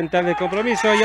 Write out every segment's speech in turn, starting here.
de compromiso y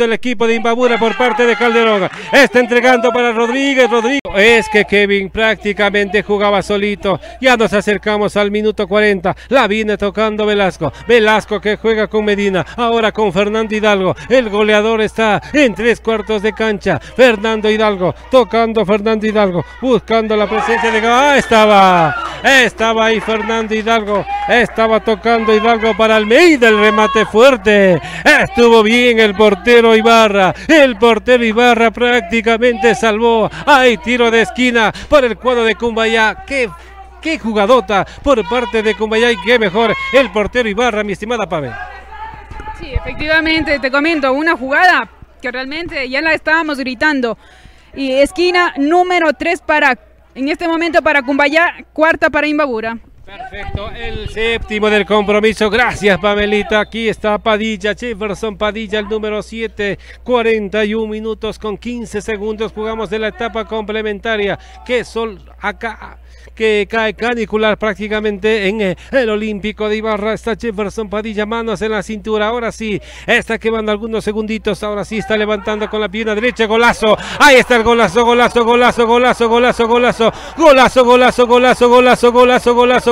el equipo de Imbabura por parte de Calderón. Está entregando para Rodríguez. Rodríguez. Es que Kevin prácticamente jugaba solito. Ya nos acercamos al minuto 40. La viene tocando Velasco. Velasco que juega con Medina. Ahora con Fernando Hidalgo. El goleador está en tres cuartos de cancha. Fernando Hidalgo. Tocando Fernando Hidalgo. Buscando la presencia de... ¡Ah! Estaba. Estaba ahí Fernando Hidalgo. Estaba tocando Hidalgo para Almeida. El remate fuerte. Estuvo bien el portero Ibarra. El portero Ibarra prácticamente salvó. Hay tiro de esquina por el cuadro de Cumbayá. ¡Qué, qué jugadota por parte de Cumbayá! Y qué mejor el portero Ibarra, mi estimada Pave. Sí, efectivamente, te comento, una jugada que realmente ya la estábamos gritando. Y esquina número 3 para, en este momento para Cumbayá, cuarta para Imbabura. Perfecto, el séptimo del compromiso. Gracias, Pamelita. Aquí está Padilla, Jefferson Padilla, el número 7. 41 minutos con 15 segundos. Jugamos de la etapa complementaria. Que sol acá que cae canicular prácticamente en eh, el Olímpico de Ibarra. Está Jefferson Padilla, manos en la cintura. Ahora sí, está quemando algunos segunditos. Ahora sí está levantando con la pierna derecha. Golazo. Ahí está el golazo, golazo, golazo, golazo, golazo, golazo. Golazo, golazo, golazo, golazo, golazo,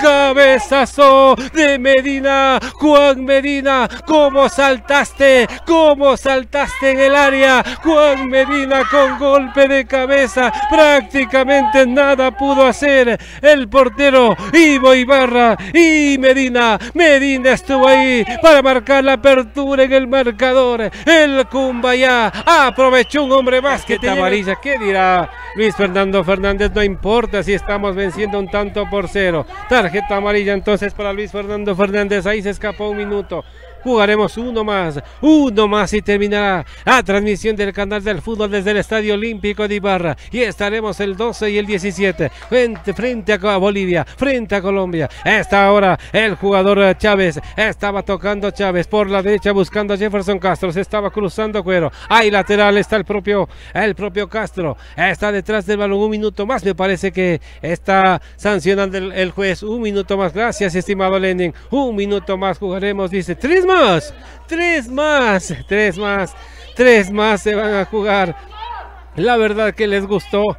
cabezazo de Medina, Juan Medina, cómo saltaste, cómo saltaste en el área, Juan Medina con golpe de cabeza, prácticamente nada pudo hacer el portero Ivo Ibarra y Medina, Medina estuvo ahí para marcar la apertura en el marcador, el Cumbayá aprovechó un hombre más que amarilla, ¿qué dirá Luis Fernando Fernández? No importa si estamos venciendo un tanto por tarjeta amarilla entonces para Luis Fernando Fernández, ahí se escapó un minuto. Jugaremos uno más, uno más y terminará la transmisión del canal del fútbol desde el Estadio Olímpico de Ibarra. Y estaremos el 12 y el 17 frente, a Bolivia, frente a Colombia. Esta hora el jugador Chávez estaba tocando Chávez por la derecha buscando a Jefferson Castro. Se estaba cruzando Cuero. Ahí lateral está el propio, el propio Castro. Está detrás del balón un minuto más. Me parece que está sancionando el, el juez. Un minuto más. Gracias, estimado Lenin. Un minuto más jugaremos. Dice, tres más tres más, tres más, tres más se van a jugar. La verdad que les gustó.